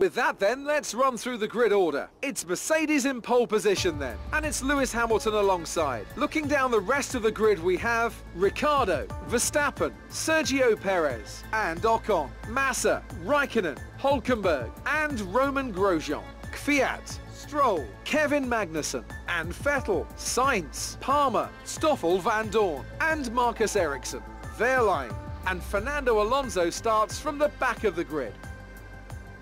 With that then, let's run through the grid order. It's Mercedes in pole position then, and it's Lewis Hamilton alongside. Looking down the rest of the grid we have Ricciardo, Verstappen, Sergio Perez, and Ocon, Massa, Raikkonen, Hulkenberg, and Romain Grosjean. Kvyat, Stroll, Kevin Magnussen, and Vettel, Sainz, Palmer, Stoffel Vandoorne, and Marcus Ericsson. Wehrlein, and Fernando Alonso starts from the back of the grid.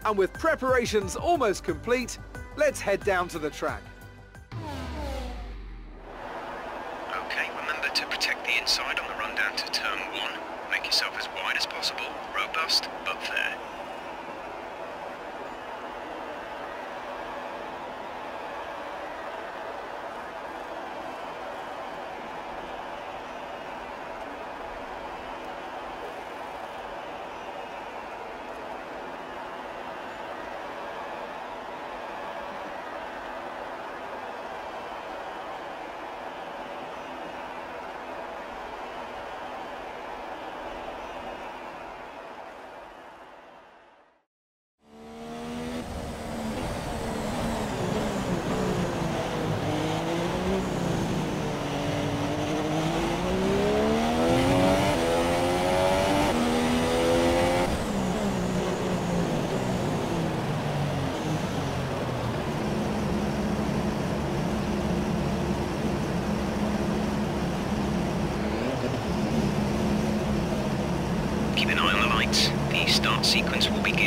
And with preparations almost complete, let's head down to the track. Okay, remember to protect the inside on the run down to turn one. Make yourself as wide as possible, robust but fair. Keep an eye on the lights. The start sequence will begin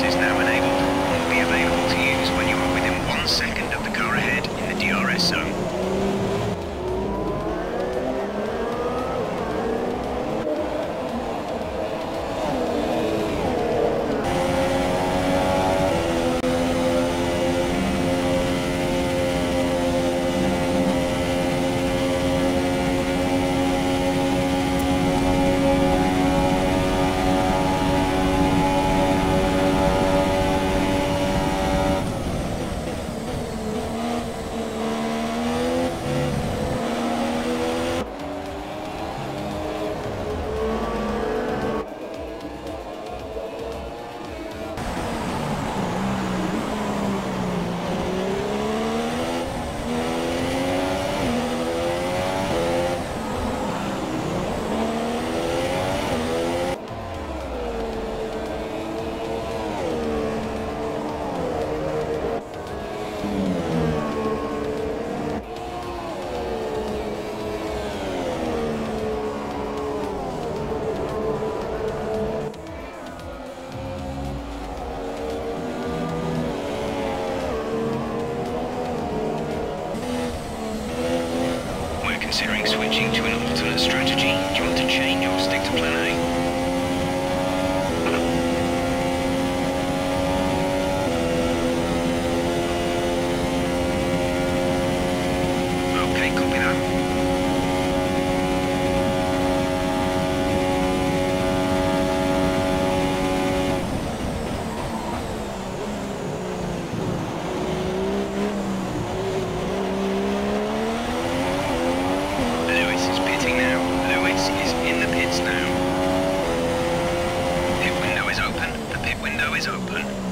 He's now is open.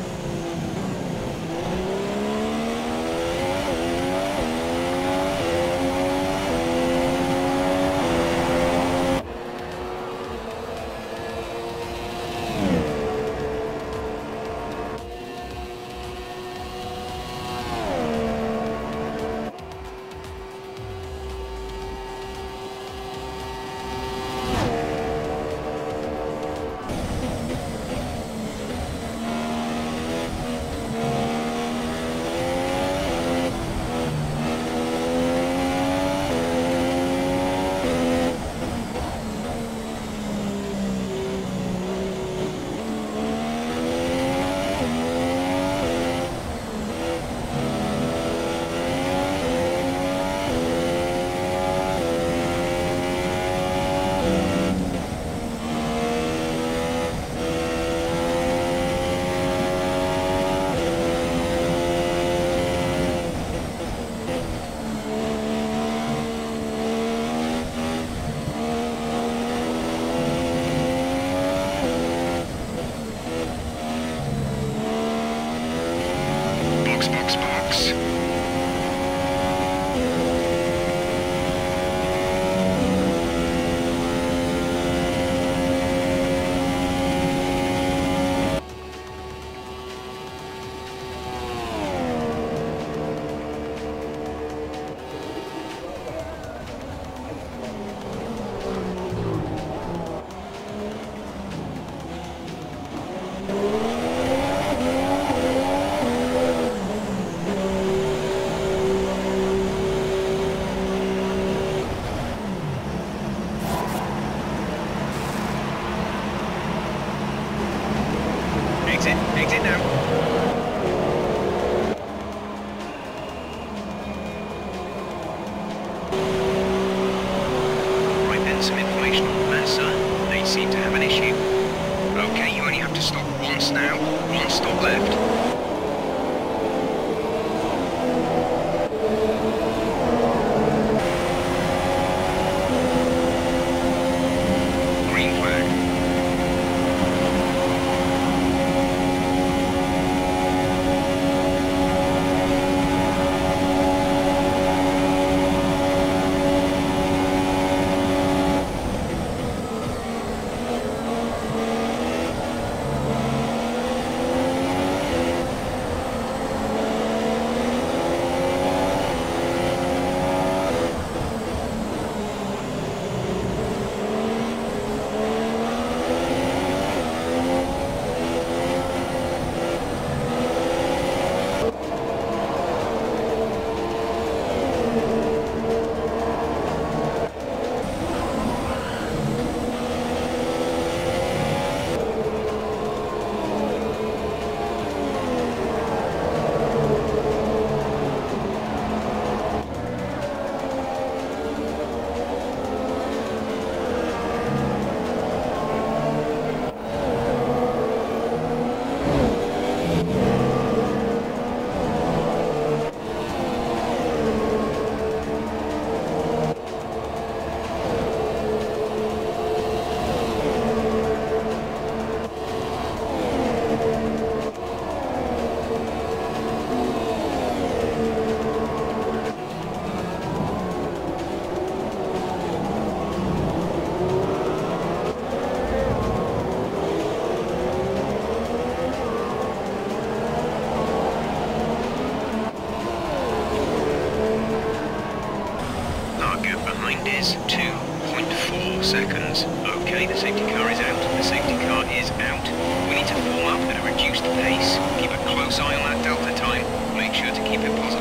Is 2.4 seconds. Okay, the safety car is out. The safety car is out. We need to form up at a reduced pace. Keep a close eye on that delta time. Make sure to keep it positive.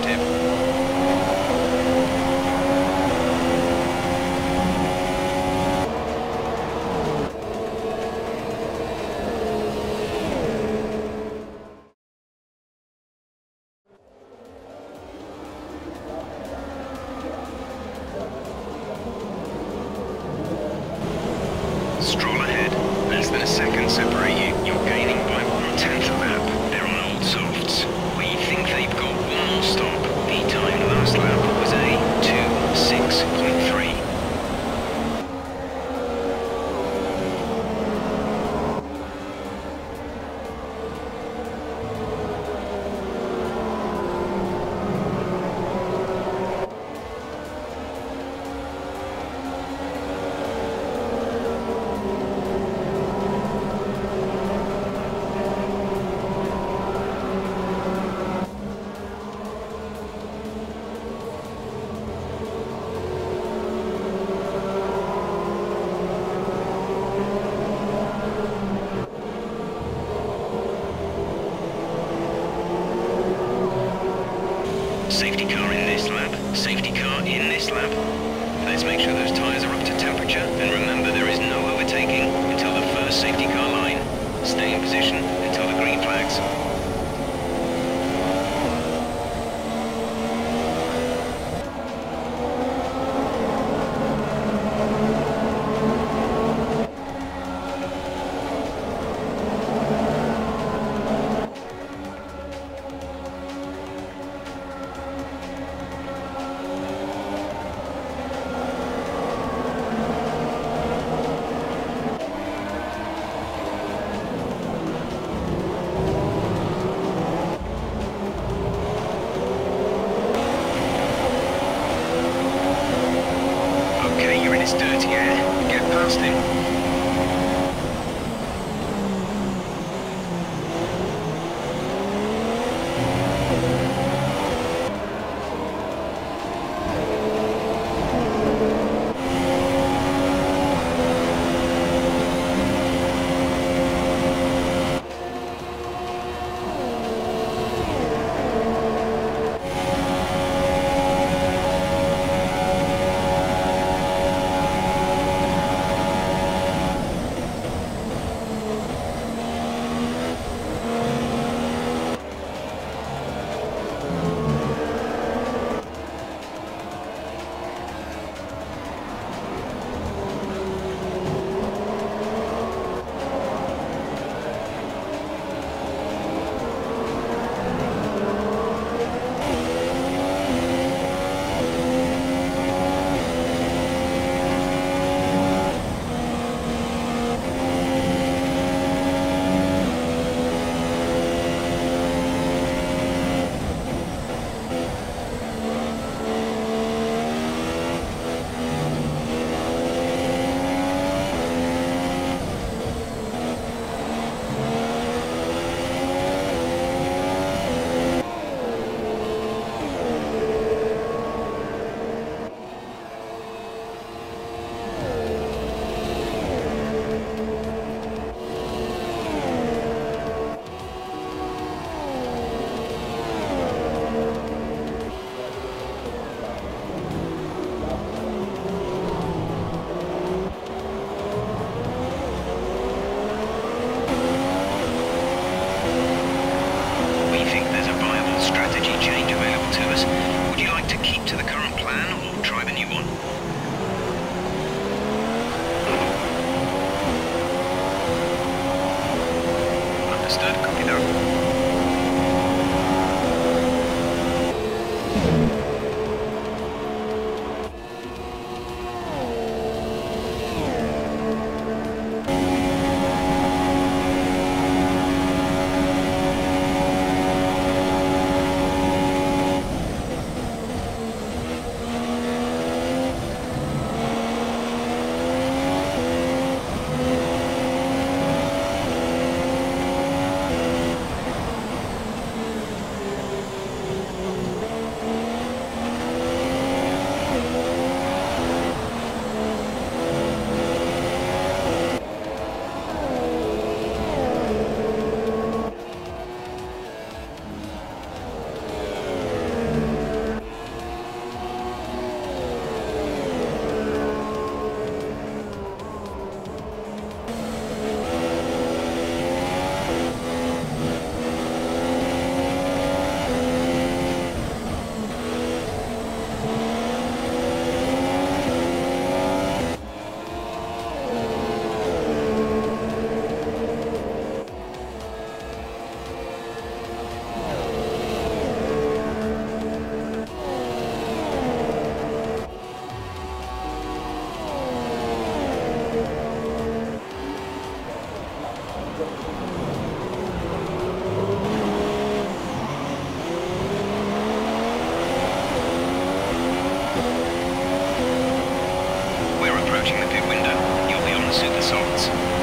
results.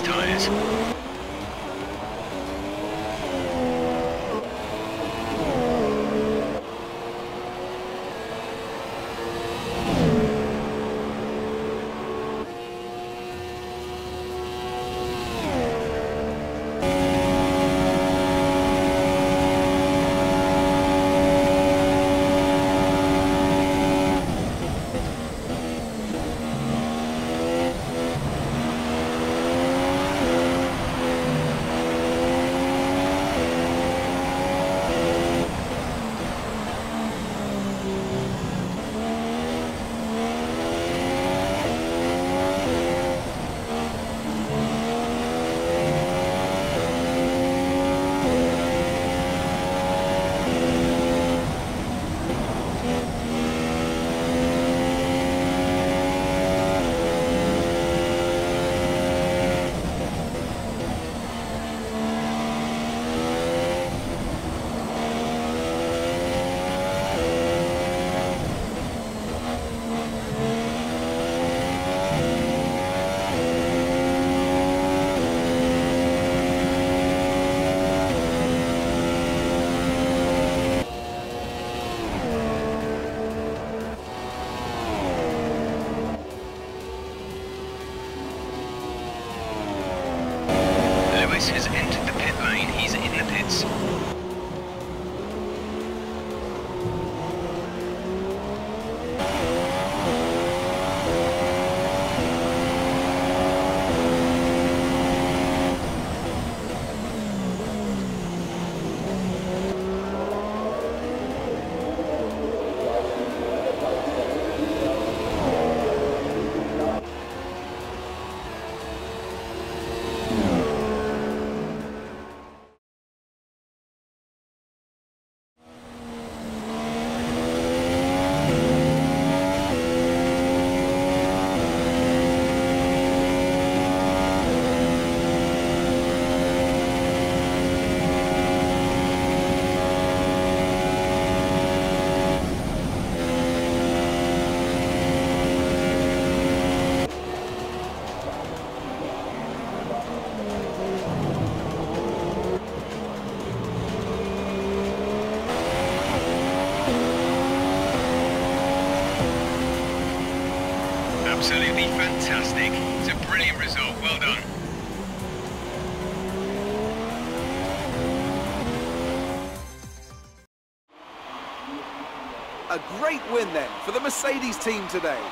Into Absolutely fantastic. It's a brilliant result. Well done. A great win then for the Mercedes team today.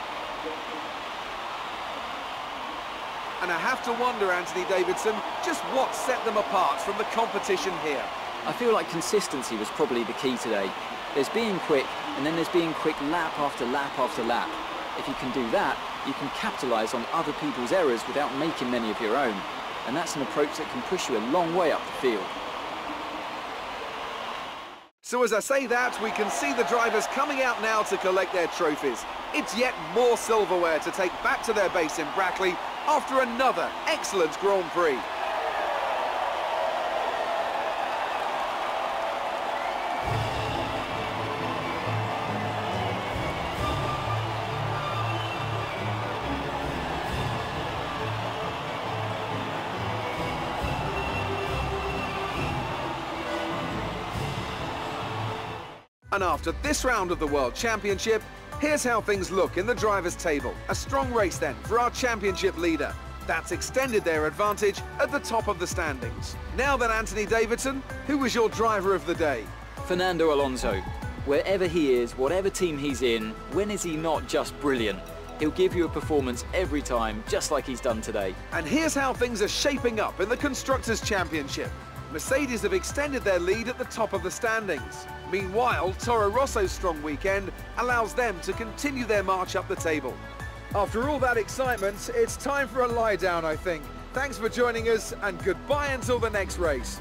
And I have to wonder, Anthony Davidson, just what set them apart from the competition here. I feel like consistency was probably the key today. There's being quick, and then there's being quick lap after lap after lap. If you can do that, you can capitalise on other people's errors without making many of your own. And that's an approach that can push you a long way up the field. So as I say that, we can see the drivers coming out now to collect their trophies. It's yet more silverware to take back to their base in Brackley after another excellent Grand Prix. And after this round of the World Championship, here's how things look in the drivers' table. A strong race then for our championship leader. That's extended their advantage at the top of the standings. Now then, Anthony Davidson, who was your driver of the day? Fernando Alonso. Wherever he is, whatever team he's in, when is he not just brilliant? He'll give you a performance every time, just like he's done today. And here's how things are shaping up in the Constructors' Championship. Mercedes have extended their lead at the top of the standings. Meanwhile, Toro Rosso's strong weekend allows them to continue their march up the table. After all that excitement, it's time for a lie down, I think. Thanks for joining us, and goodbye until the next race.